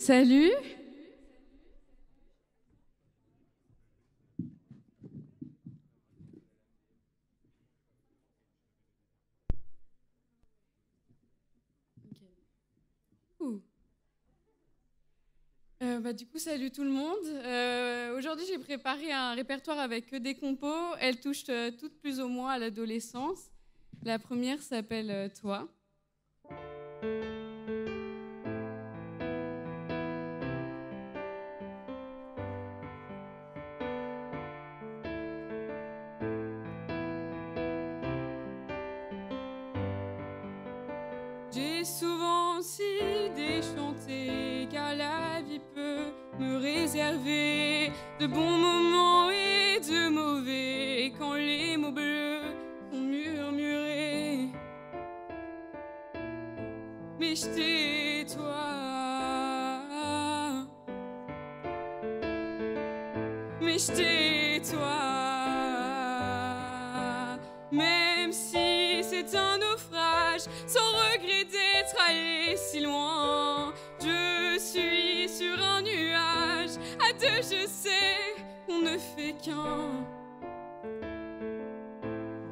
Salut. Euh, bah, du coup, salut tout le monde. Euh, aujourd'hui, j'ai préparé un répertoire avec que des compos. Elles touchent euh, toutes plus ou moins à l'adolescence. La première s'appelle Toi. Souvent aussi déchanté car la vie peut me réserver de bons moments et de mauvais quand les mots bleus sont murmurés. Mais je t'ai, toi. Mais je t'ai,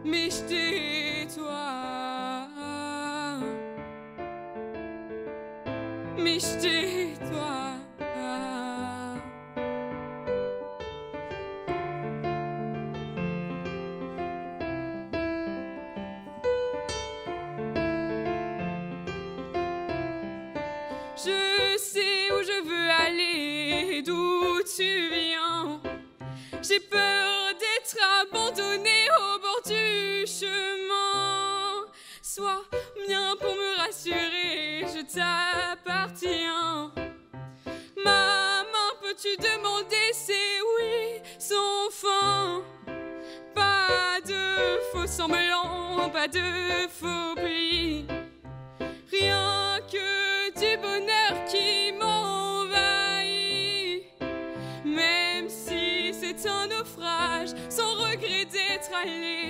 Mais je toi. Mais je toi. Je sais où je veux aller, d'où tu viens. J'ai peur d'être abandonnée au bord du chemin. Sois bien pour me rassurer, je t'appartiens. Maman, peux-tu demander c'est oui sans fin? Pas de faux semblants, pas de faux plis.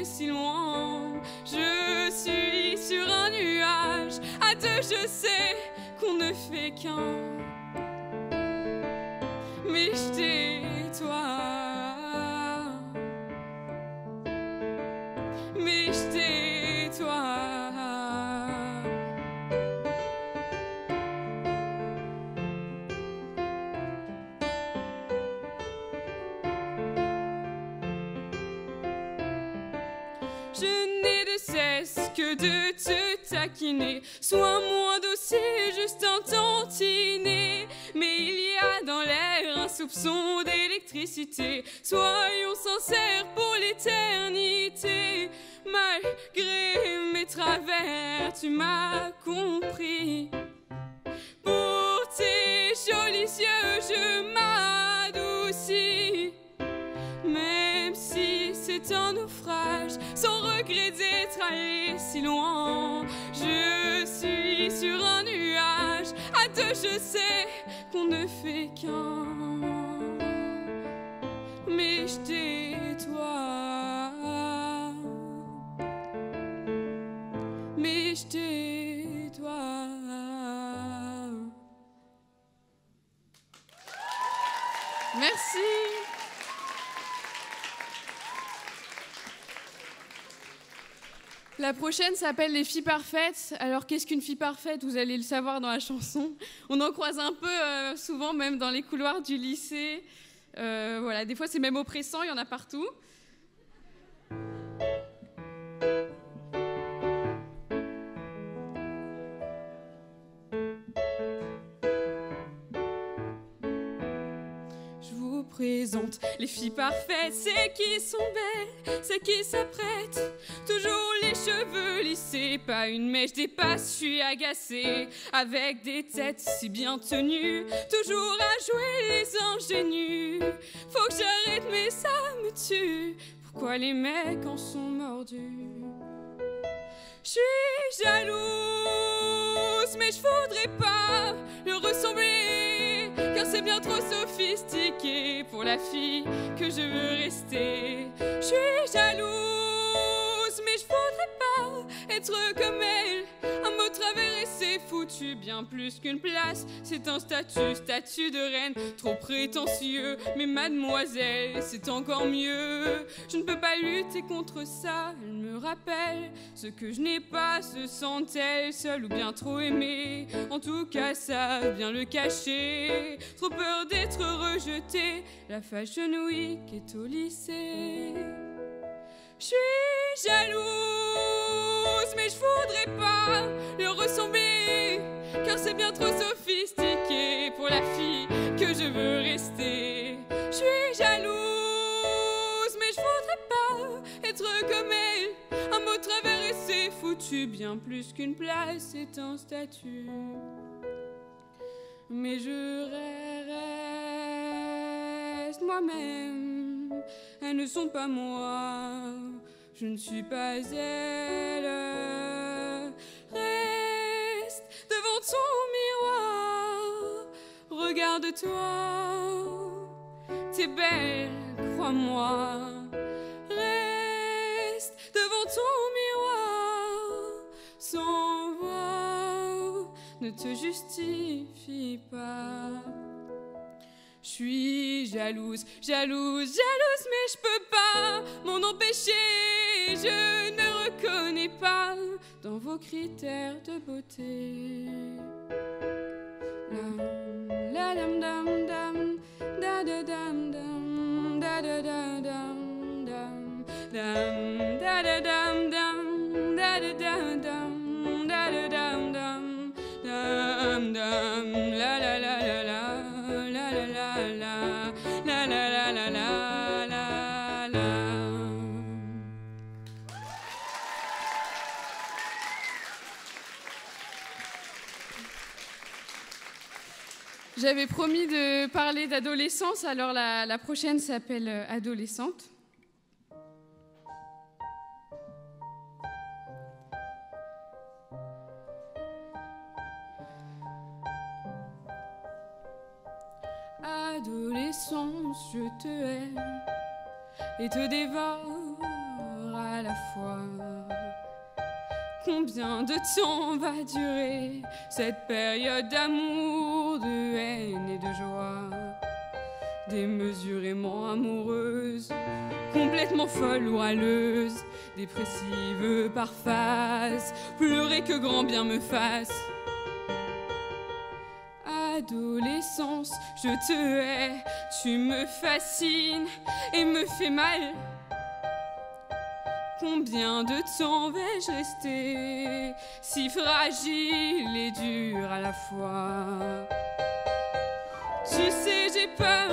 Si loin. Je suis sur un nuage, à deux je sais qu'on ne fait qu'un. Je n'ai de cesse que de te taquiner. Sois moins dossier, juste un tantinet. Mais il y a dans l'air un soupçon d'électricité. Soyons sincères pour l'éternité. Malgré mes travers, tu m'as compris. Pour tes jolis yeux, je m'adoucis. Un naufrage, sans regret d'être allé si loin. Je suis sur un nuage, à deux je sais qu'on ne fait qu'un. Mais je La prochaine s'appelle Les filles parfaites. Alors qu'est-ce qu'une fille parfaite? Vous allez le savoir dans la chanson. On en croise un peu euh, souvent, même dans les couloirs du lycée. Euh, voilà, des fois c'est même oppressant, il y en a partout. Les filles parfaites, c'est qui sont belles, c'est qui s'apprêtent. Toujours les cheveux lissés, pas une mèche dépasse, je suis agacée. Avec des têtes si bien tenues, toujours à jouer les ingénus. Faut que j'arrête, mais ça me tue. Pourquoi les mecs en sont mordus? Je suis jalouse, mais je voudrais pas le ressembler, trop sophistiqué pour la fille que je veux rester. Je suis jalouse, mais je voudrais pas être comme elle, un mot travers et c'est foutu bien plus qu'une place. C'est un statut, statut de reine, trop prétentieux. Mais mademoiselle, c'est encore mieux. Je ne peux pas lutter contre ça, elle me rappelle ce que je n'ai pas, se sent-elle seule ou bien trop aimée? En tout cas, ça bien le cacher. Trop peur d'être rejetée, la fashion week est au lycée. Je suis jalouse, mais je voudrais pas le ressembler, car c'est bien trop sophistiqué pour la fille que je veux rester. Je suis jalouse, mais je voudrais pas être comme elle. Un mot travers et c'est foutu, bien plus qu'une place, c'est un statut. Mais je reste moi-même, elles ne sont pas moi, je ne suis pas elle. Reste devant ton miroir, regarde-toi, t'es belle, crois-moi. Reste devant ton miroir, sans voix, ne te justifie pas. Je suis jalouse, jalouse, jalouse, mais je peux pas m'en empêcher. Je ne reconnais pas dans vos critères de beauté. J'avais promis de parler d'adolescence, alors la, prochaine s'appelle euh, Adolescente. Adolescence, je te hais et te dévore à la fois. Combien de temps va durer cette période d'amour, de haine et de joie Démesurément amoureuse, complètement folle ou haleuse, dépressive par phase, pleurer que grand bien me fasse adolescence, je te hais, tu me fascines et me fais mal. Combien de temps vais-je rester si fragile et dur à la fois? Tu sais, j'ai peur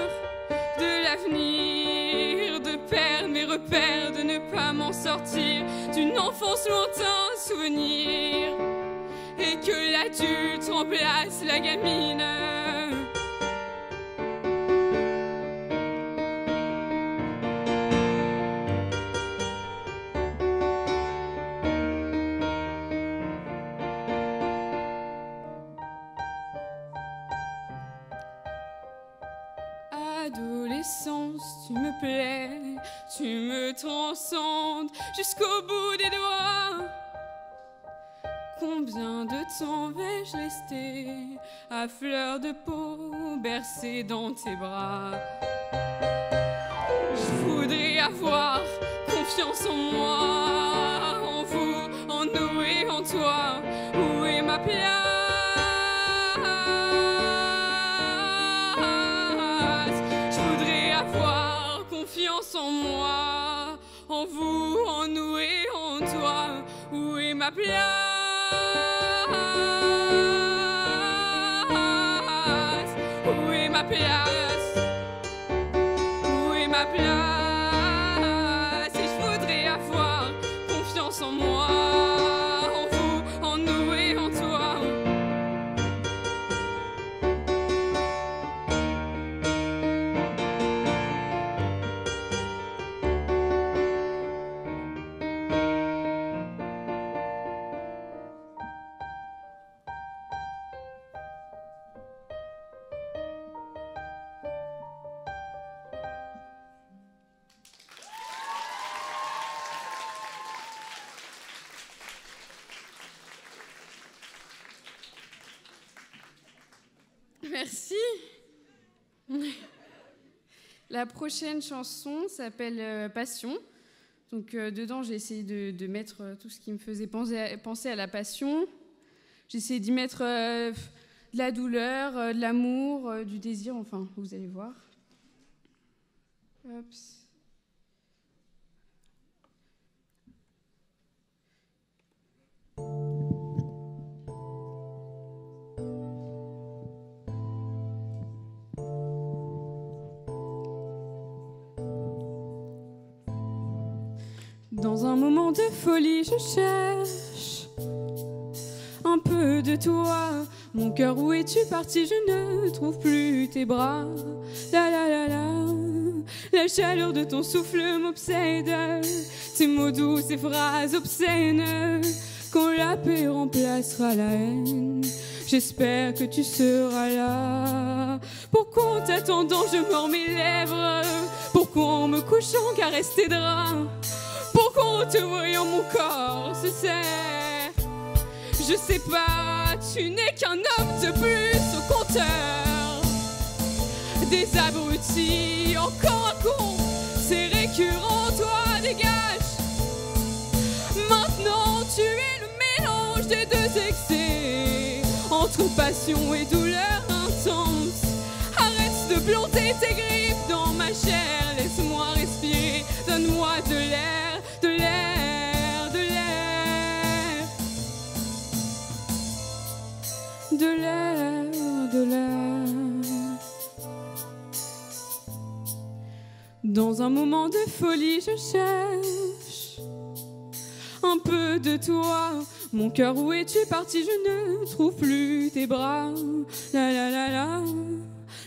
de l'avenir, de perdre mes repères, de ne pas m'en sortir d'une enfance lointain souvenir et que l'adulte remplace la gamine. Jusqu'au bout des doigts. Combien de temps vais-je rester à fleur de peau, bercée dans tes bras? Je voudrais avoir confiance en moi, en vous, en nous et en toi. Où est ma place? Je voudrais avoir confiance en moi, vous, en nous et en toi. Où est ma place. Où est ma place. Où est ma place Merci. La prochaine chanson s'appelle euh, Passion. Donc euh, dedans, j'ai essayé de, mettre euh, tout ce qui me faisait penser à, la passion. J'ai essayé d'y mettre de la douleur, de l'amour, du désir, enfin, vous allez voir. Dans un moment de folie, je cherche un peu de toi. Mon cœur, où es-tu parti? Je ne trouve plus tes bras. La la la la. La chaleur de ton souffle m'obsède. Tes mots doux, ces phrases obscènes. Quand la paix remplacera la haine. J'espère que tu seras là. Pourquoi en t'attendant je mords mes lèvres? Pourquoi en me couchant caresse tes draps te voyant mon corps se serre Je sais pas, tu n'es qu'un homme de plus au compteur. Des abrutis, encore un con C'est récurrent, toi dégage. Maintenant tu es le mélange des deux excès Entre passion et douleur intense. Arrête de planter tes griffes dans ma chair Laisse-moi respirer, donne-moi de l'air, de l'air, de l'air. Dans un moment de folie, je cherche un peu de toi. Mon cœur, où es-tu parti? Je ne trouve plus tes bras. La la la la.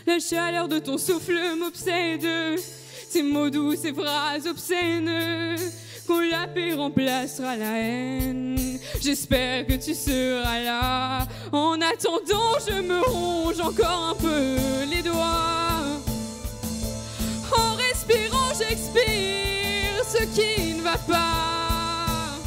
La chaleur de ton souffle m'obsède. Tes mots doux, ces phrases obscènes quand la paix remplacera la haine. J'espère que tu seras là. En attendant, je me ronge encore un peu les doigts. En respirant, j'expire ce qui ne va pas.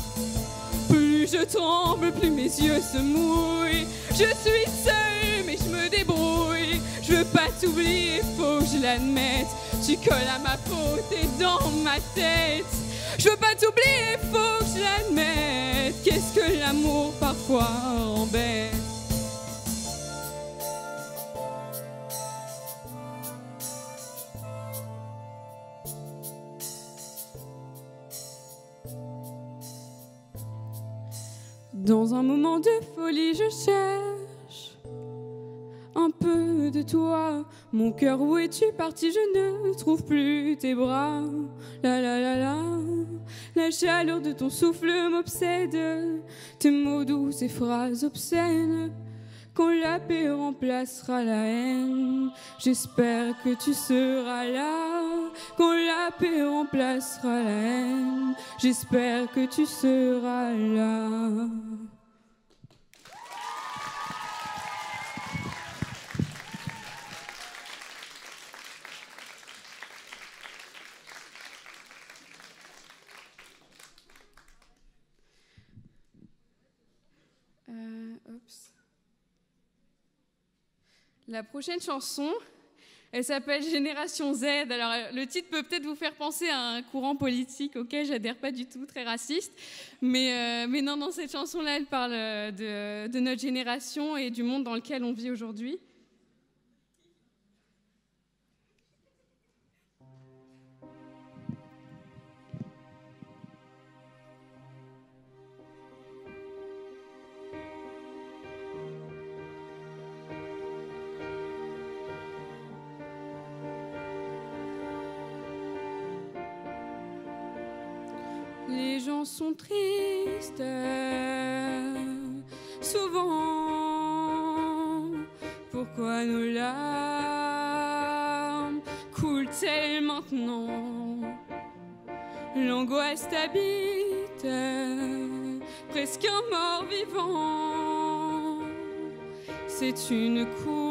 Plus je tremble, plus mes yeux se mouillent. Je suis seule, mais je me débrouille. Je veux pas t'oublier, faut que je l'admette. Tu colles à ma peau, t'es dans ma tête. Je veux pas t'oublier, faut que je l'admette. Qu'est-ce que l'amour parfois embête Dans un moment de folie, je cherche un peu de toi. Mon cœur, où es-tu parti? Je ne trouve plus tes bras. La la la la. La chaleur de ton souffle m'obsède. Tes mots doux, ces phrases obscènes. Quand la paix remplacera la haine, j'espère que tu seras là. Quand la paix remplacera la haine, j'espère que tu seras là. La prochaine chanson, elle s'appelle Génération Z. Alors, le titre peut peut-être vous faire penser à un courant politique auquel j'adhère pas du tout, très raciste. Mais, euh, non, dans cette chanson-là, elle parle de, de notre génération et du monde dans lequel on vit aujourd'hui. Sont tristes, souvent. Pourquoi nos larmes coulent-elles maintenant? L'angoisse t'habite, presque un mort vivant. C'est une course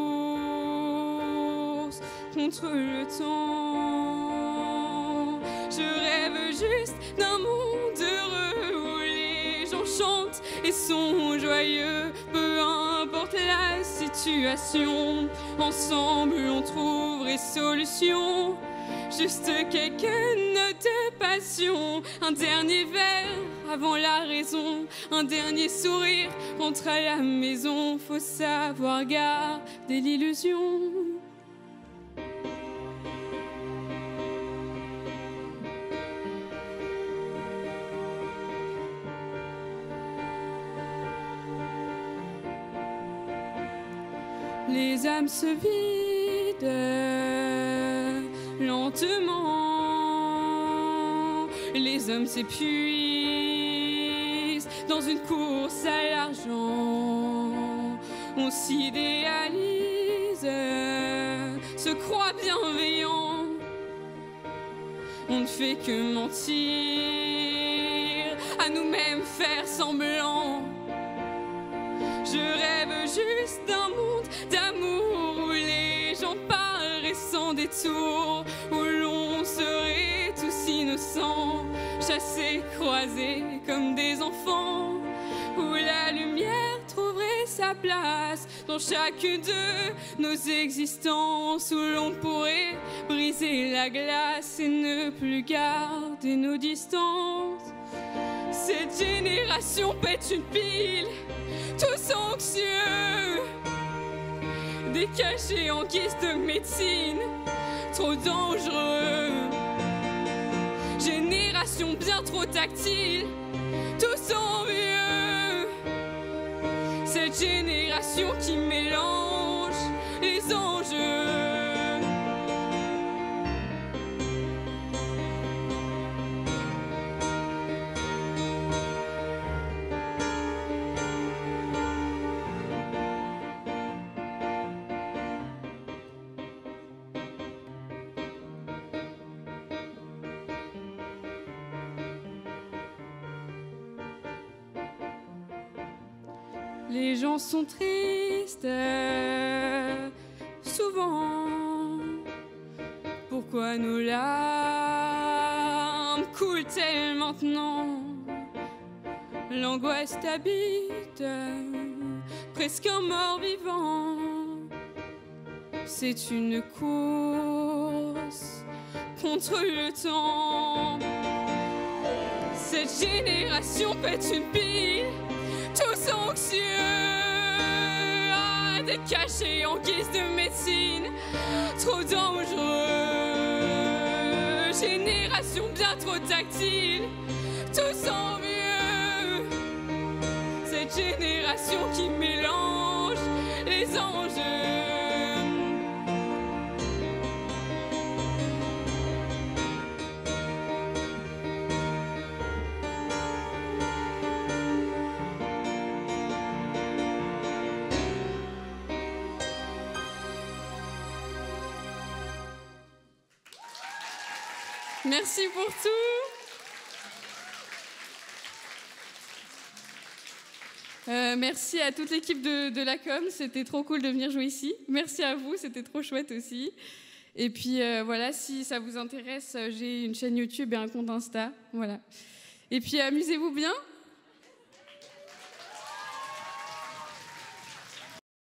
contre le temps. Je rêve juste d'un monde et sont joyeux, peu importe la situation. Ensemble, on trouverait solution. Juste quelques notes de passion. Un dernier verre avant la raison. Un dernier sourire contre à la maison. Faut savoir garder l'illusion. Se vident lentement. Les hommes s'épuisent dans une course à l'argent. On s'idéalise, se croit bienveillant. On ne fait que mentir, à nous-mêmes faire semblant. Je rêve juste d'un monde d'amour où l'on serait tous innocents, chassés, croisés comme des enfants, où la lumière trouverait sa place dans chacune de nos existences, où l'on pourrait briser la glace et ne plus garder nos distances. Cette génération pète une pile tous anxieux, décachés en guise de médecine, trop dangereux. Génération bien trop tactile, tous envieux. Cette génération qui mélange les enjeux. Les gens sont tristes, souvent. Pourquoi nos larmes coulent-elles maintenant? L'angoisse t'habite, presque un mort vivant. C'est une course contre le temps. Cette génération pète une pile anxieux, ah, décachés en guise de médecine, trop dangereux. Génération bien trop tactile, tous envieux. Cette génération qui mélange les enjeux. Merci pour tout. Euh, merci à toute l'équipe de, la com, c'était trop cool de venir jouer ici. Merci à vous, c'était trop chouette aussi. Et puis euh, voilà, si ça vous intéresse, j'ai une chaîne YouTube et un compte Insta. Voilà. Et puis amusez-vous bien.